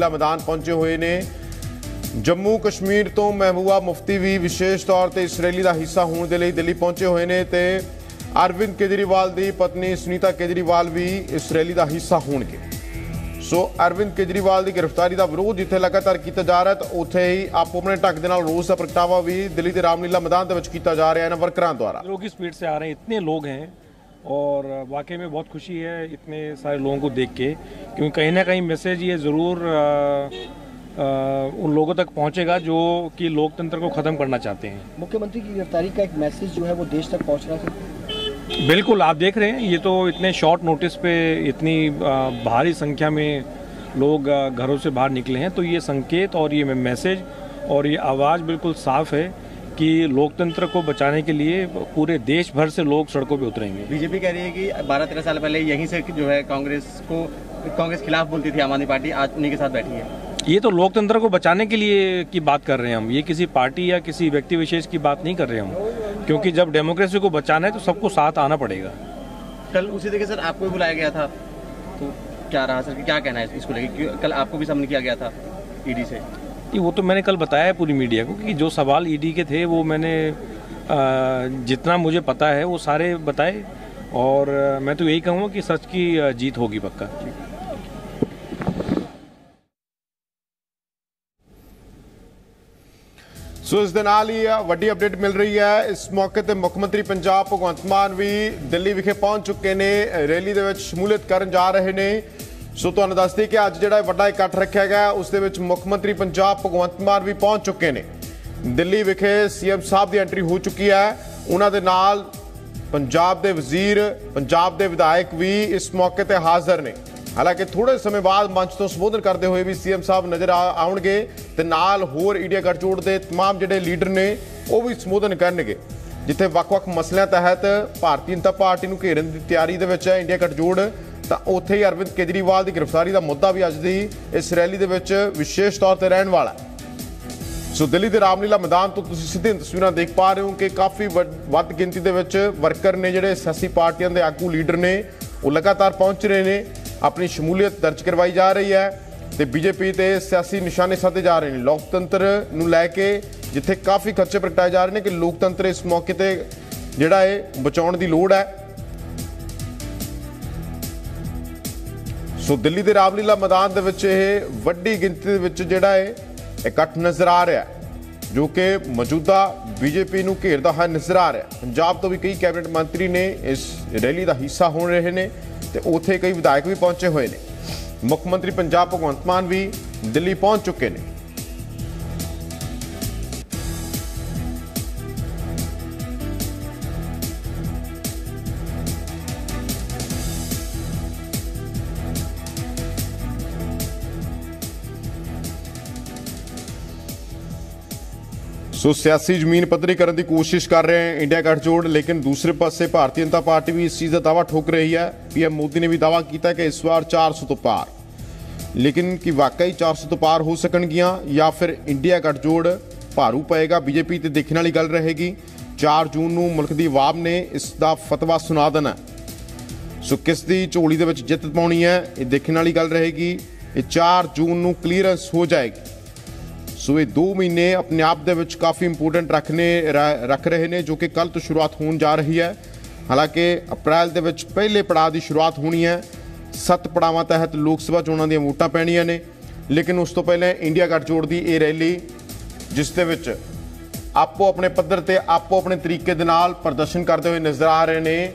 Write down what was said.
ਖੁੱਲਾ ਮੈਦਾਨ ਪਹੁੰਚੇ ਹੋਏ ਨੇ। ਜੰਮੂ ਕਸ਼ਮੀਰ ਤੋਂ ਮਹਿਬੂਬਾ ਮੁਫਤੀ ਵੀ ਵਿਸ਼ੇਸ਼ ਤੌਰ ਤੇ ਇਸ ਦਾ ਹਿੱਸਾ ਹੋਣ ਦੇ ਲਈ ਦਿੱਲੀ ਪਹੁੰਚੇ ਹੋਏ ਨੇ ਤੇ ਅਰਵਿੰਦ ਕੇਜਰੀਵਾਲ ਦੀ ਪਤਨੀ ਸੁਨੀਤਾ ਕੇਜਰੀਵਾਲ ਵੀ ਇਸ ਦਾ ਹਿੱਸਾ ਹੋਣਗੇ। ਸੋ ਅਰਵਿੰਦ ਕੇਜਰੀਵਾਲ ਦੀ ਗ੍ਰਿਫਤਾਰੀ ਦਾ ਵਿਰੋਧ ਜਿੱਥੇ ਲਗਾਤਾਰ ਕੀਤਾ ਜਾ ਰਿਹਾ ਹੈ ਉੱਥੇ ਹੀ ਆਪੋ ਆਪਣੇ ਢੰਗ ਦੇ ਨਾਲ ਰੋਸ ਦਾ ਪ੍ਰਗਟਾਵਾ ਵੀ ਦਿੱਲੀ ਦੇ ਰਾਮਲੀਲਾ ਮੈਦਾਨ ਦੇ ਵਿੱਚ ਕੀਤਾ ਜਾ ਰਿਹਾ ਹੈ ਇਹਨਾਂ ਵਰਕਰਾਂ ਦੁਆਰਾ। ਲੋਕੀ ਸਪੀਡ ਸੇ ਆ ਰਹੇ, ਇਤਨੇ ਲੋਕ ਹੈ और वाकई में बहुत खुशी है इतने सारे लोगों को देख के क्योंकि कहीं ना कहीं मैसेज ये ज़रूर उन लोगों तक पहुंचेगा जो कि लोकतंत्र को ख़त्म करना चाहते हैं। मुख्यमंत्री की गिरफ्तारी का एक मैसेज जो है वो देश तक पहुँच रहा है? बिल्कुल आप देख रहे हैं ये तो इतने शॉर्ट नोटिस पे इतनी भारी संख्या में लोग घरों से बाहर निकले हैं तो ये संकेत और ये मैसेज और ये आवाज़ बिल्कुल साफ़ है कि लोकतंत्र को बचाने के लिए पूरे देश भर से लोग सड़कों पे उतरेंगे। बीजेपी कह रही है कि 12-13 साल पहले यहीं से जो है कांग्रेस को कांग्रेस खिलाफ बोलती थी आम आदमी पार्टी आज उन्हीं के साथ बैठी है। ये तो लोकतंत्र को बचाने के लिए की बात कर रहे हैं हम। ये किसी पार्टी या किसी व्यक्ति विशेष की बात नहीं कर रहे हम। क्योंकि जब डेमोक्रेसी को बचाना है तो सबको साथ आना पड़ेगा। कल उसी तरीके सर आपको भी बुलाया गया था। तो क्या रहा सर क्या कहना है इसको लेकर कल आपको भी समन किया गया था ईडी से? ये वो तो मैंने कल बताया है पूरी मीडिया को कि जो सवाल ईडी के थे वो मैंने अ, जितना मुझे पता है वो सारे बताए और अ, मैं तो यही कहूँगा कि सच की अ, जीत होगी पक्का ਸੋ ਇਸ ਦੇ ਨਾਲ ਹੀ ਆ ਵੱਡੀ ਅਪਡੇਟ ਮਿਲ ਰਹੀ ਹੈ ਇਸ ਮੌਕੇ ਤੇ ਮੁੱਖ ਮੰਤਰੀ ਪੰਜਾਬ ਭਗਵੰਤ ਮਾਨ ਵੀ ਦਿੱਲੀ ਵਿਖੇ ਪਹੁੰਚ ਚੁੱਕੇ ਨੇ ਰੈਲੀ ਦੇ ਵਿੱਚ ਸ਼ਮੂਲੀਅਤ ਕਰਨ ਜਾ ਰਹੇ ਨੇ ਸੋ ਤੁਹਾਨੂੰ ਦੱਸ ਦਈਏ ਕਿ ਅੱਜ ਜਿਹੜਾ ਇਹ ਵੱਡਾ ਇਕੱਠ ਰੱਖਿਆ ਗਿਆ ਹੈ, ਉਸ ਦੇ ਵਿੱਚ ਮੁੱਖ ਮੰਤਰੀ ਪੰਜਾਬ ਭਗਵੰਤ ਮਾਨ ਵੀ ਪਹੁੰਚ ਚੁੱਕੇ ਨੇ ਦਿੱਲੀ ਵਿਖੇ ਸੀਐਮ ਸਾਹਿਬ ਦੀ ਐਂਟਰੀ ਹੋ ਚੁੱਕੀ ਹੈ ਉਹਨਾਂ ਦੇ ਨਾਲ ਪੰਜਾਬ ਦੇ ਵਜ਼ੀਰ ਪੰਜਾਬ ਦੇ ਵਿਧਾਇਕ ਵੀ ਇਸ ਮੌਕੇ ਤੇ ਹਾਜ਼ਰ ਨੇ ਹਾਲਾਂਕਿ ਥੋੜੇ ਸਮੇਂ ਬਾਅਦ ਮੰਚ ਤੋਂ ਸੰਬੋਧਨ ਕਰਦੇ ਹੋਏ ਵੀ ਸੀਐਮ ਸਾਹਿਬ ਨਜ਼ਰ ਆ- ਆਉਣਗੇ ਤੇ ਨਾਲ ਹੋਰ ਇੰਡੀਆ ਗੱਠਜੋੜ ਦੇ तमाम ਜਿਹੜੇ ਲੀਡਰ ਨੇ ਉਹ ਵੀ ਸੰਬੋਧਨ ਕਰਨਗੇ ਜਿੱਥੇ ਵੱਖ-ਵੱਖ ਮਸਲਿਆਂ ਤਹਿਤ ਭਾਰਤੀ ਜਨਤਾ ਪਾਰਟੀ ਨੂੰ ਘੇਰਨ ਦੀ ਤਿਆਰੀ ਦੇ ਵਿੱਚ ਹੈ ਇੰਡੀਆ ਗੱਠਜੋੜ ਤਾਂ ਉੱਥੇ ਹੀ ਅਰਵਿੰਦ ਕੇਜਰੀਵਾਲ ਦੀ ਗ੍ਰਿਫਤਾਰੀ ਦਾ ਮੁੱਦਾ ਵੀ ਅੱਜ ਦੀ ਇਸ ਰੈਲੀ ਦੇ ਵਿੱਚ ਵਿਸ਼ੇਸ਼ ਤੌਰ ਤੇ ਰਹਿਣ ਵਾਲਾ ਹੈ। ਸੋ ਦਿੱਲੀ ਦੇ ਰਾਮਲੀਲਾ ਮੈਦਾਨ ਤੋਂ ਤੁਸੀਂ ਸਿੱਧੀਆਂ ਤਸਵੀਰਾਂ ਦੇਖ ਪਾ ਰਹੇ ਹੋ ਕਿ ਕਾਫੀ ਵੱਧ ਗਿਣਤੀ ਦੇ ਵਿੱਚ ਵਰਕਰ ਨੇ ਜਿਹੜੇ ਸਿਆਸੀ ਪਾਰਟੀਆਂ ਦੇ ਆਗੂ ਲੀਡਰ ਨੇ, ਉਹ ਲਗਾਤਾਰ ਪਹੁੰਚ ਰਹੇ ਨੇ। ਆਪਣੀ ਸ਼ਮੂਲੀਅਤ ਦਰਜ ਕਰਵਾਈ ਜਾ ਰਹੀ ਹੈ ਤੇ ਬੀਜੇਪੀ ਤੇ ਸਿਆਸੀ ਨਿਸ਼ਾਨੇ ਸਾਧੇ ਜਾ ਰਹੇ ਨੇ। ਲੋਕਤੰਤਰ ਨੂੰ ਲੈ ਕੇ ਜਿੱਥੇ ਕਾਫੀ ਖਰਚੇ ਪ੍ਰਗਟਾਏ ਜਾ ਰਹੇ ਨੇ ਕਿ ਲੋਕਤੰਤਰ ਇਸ ਮੌਕੇ ਤੇ ਜਿਹੜਾ ਹੈ ਬਚਾਉਣ ਦੀ ਲੋੜ ਹੈ। ਸੋ ਦਿੱਲੀ ਦੇ ਰਾਮਲੀਲਾ ਮੈਦਾਨ ਦੇ ਵਿੱਚ ਇਹ ਵੱਡੀ ਗਿਣਤੀ ਦੇ ਵਿੱਚ ਜਿਹੜਾ ਹੈ ਇਕੱਠ ਨਜ਼ਰ ਆ ਰਿਹਾ ਜੋ ਕਿ ਮੌਜੂਦਾ ਬੀਜੇਪੀ ਨੂੰ ਘੇਰਦਾ ਹੋਇਆ ਨਜ਼ਰ ਆ ਰਿਹਾ ਪੰਜਾਬ ਤੋਂ ਵੀ ਕਈ ਕੈਬਨਿਟ ਮੰਤਰੀ ਨੇ ਇਸ ਰੈਲੀ ਦਾ ਹਿੱਸਾ ਹੋਣ ਰਹੇ ਨੇ ਤੇ ਉੱਥੇ ਕਈ ਵਿਧਾਇਕ ਵੀ ਪਹੁੰਚੇ ਹੋਏ ਨੇ। ਮੁੱਖ ਮੰਤਰੀ ਪੰਜਾਬ ਭਗਵੰਤ ਮਾਨ ਵੀ ਦਿੱਲੀ ਪਹੁੰਚ ਚੁੱਕੇ ਨੇ। ਸੋ ਸਿਆਸੀ ਜ਼ਮੀਨ ਪੱਧਰੀ ਕਰਨ ਦੀ ਕੋਸ਼ਿਸ਼ ਕਰ ਰਹੇ ਹੈ ਇੰਡੀਆ ਗੱਠਜੋੜ ਲੇਕਿਨ ਦੂਸਰੇ ਪਾਸੇ ਭਾਰਤੀ ਜਨਤਾ ਪਾਰਟੀ ਵੀ ਇਸ ਚੀਜ਼ ਦਾ ਦਾਵਾ ਠੋਕ ਰਹੀ ਹੈ। ਪੀਐਮ ਮੋਦੀ ਨੇ ਵੀ ਦਾਵਾ ਕੀਤਾ ਕਿ ਇਸ ਵਾਰ 400 ਤੋਂ ਪਾਰ। ਲੇਕਿਨ ਕਿ ਵਾਕਈ 400 ਤੋਂ ਪਾਰ ਹੋ ਸਕਣਗੀਆਂ ਜਾਂ ਫਿਰ ਇੰਡੀਆ ਗੱਠਜੋੜ ਭਾਰੂ ਪਏਗਾ? ਬੀਜੇਪੀ ਤੇ ਦੇਖਣ ਵਾਲੀ ਗੱਲ ਰਹੇਗੀ। 4 ਜੂਨ ਨੂੰ ਮੁਲਕ ਦੀ ਆਵਾਮ ਨੇ ਇਸ ਦਾ ਫਤਵਾ ਸੁਣਾ ਦੇਣਾ। ਹੈ। ਸੋ ਕਿਸ ਦੀ ਝੋਲੀ ਦੇ ਵਿੱਚ ਜਿੱਤ ਪਾਉਣੀ ਹੈ, ਇਹ ਦੇਖਣ ਵਾਲੀ ਗੱਲ ਰਹੇਗੀ। ਇਹ 4 ਜੂਨ ਨੂੰ ਕਲੀਅਰੈਂਸ ਹੋ ਜਾਏਗੀ। ਸੋ ਇਹ 2 ਮਹੀਨੇ ਆਪਣੇ ਆਪ ਦੇ ਵਿੱਚ ਕਾਫੀ ਇੰਪੋਰਟੈਂਟ ਰੱਖਨੇ, ਰ- ਰੱਖ ਰਹੇ ਨੇ, ਜੋ ਕਿ ਕੱਲ ਤੋਂ ਸ਼ੁਰੂਆਤ ਹੋਣ ਜਾ ਰਹੀ ਹੈ। ਹਾਲਾਂਕਿ ਅਪ੍ਰੈਲ ਦੇ ਵਿੱਚ ਪਹਿਲੇ ਪੜਾਅ ਦੀ ਸ਼ੁਰੂਆਤ ਹੋਣੀ ਹੈ। ਸੱਤ ਪੜਾਵਾਂ ਤਹਿਤ ਲੋਕ ਸਭਾ ਚੋਣਾਂ ਦੀਆਂ ਵੋਟਾਂ ਪੈਣੀਆਂ ਨੇ। ਲੇਕਿਨ ਉਸ ਤੋਂ ਪਹਿਲਾਂ ਇੰਡੀਆ ਗੱਠਜੋੜ ਦੀ ਇਹ ਰੈਲੀ, ਜਿਸ ਦੇ ਵਿੱਚ ਆਪੋ ਆਪਣੇ ਪੱਧਰ ਤੇ, ਆਪੋ ਆਪਣੇ ਤਰੀਕੇ ਦੇ ਨਾਲ ਪ੍ਰਦਰਸ਼ਨ ਕਰਦੇ ਹੋਏ ਨਜ਼ਰ ਆ ਰਹੇ ਨੇ।